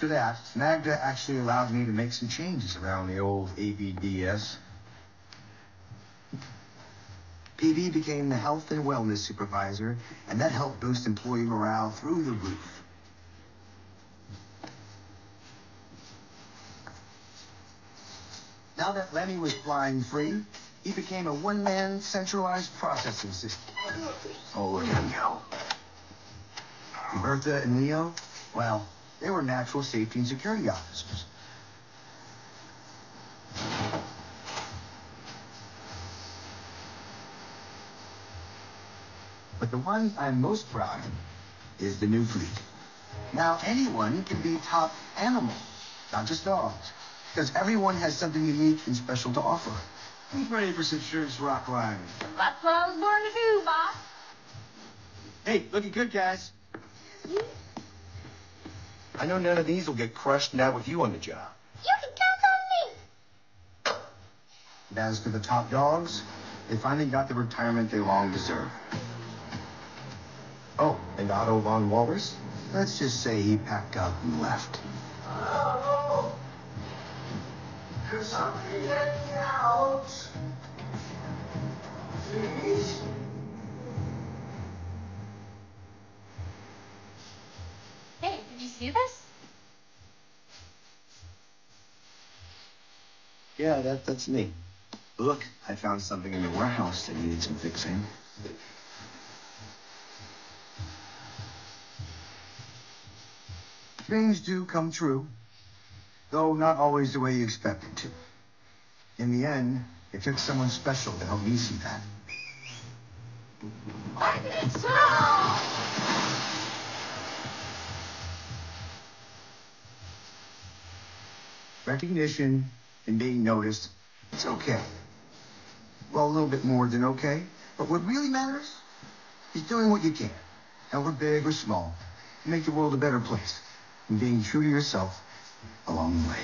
After that, Magda actually allowed me to make some changes around the old ABDS. PB became the health and wellness supervisor, and that helped boost employee morale through the roof. Now that Lenny was flying free, he became a one-man centralized processing system. Oh, look at him go. Bertha and Leo, well, they were natural safety and security officers. But the one I'm most proud of is the new fleet. Now anyone can be top animal, not just dogs, because everyone has something unique and special to offer. Who's ready for some serious rock climbing? That's what I was born to do, boss. Hey, looking good, guys. I know none of these will get crushed now with you on the job. You can count on me. And as for the top dogs, they finally got the retirement they long deserved. Oh, and Otto von Walrus? Let's just say he packed up and left. I'm getting out. This? Yeah, that, that's me. Look, I found something in the warehouse that needed some fixing. Things do come true, though not always the way you expect them to. In the end, it took someone special to help me see that. Recognition and being noticed, it's okay. Well, a little bit more than okay. But what really matters is doing what you can, however big or small, to make the world a better place and being true to yourself along the way.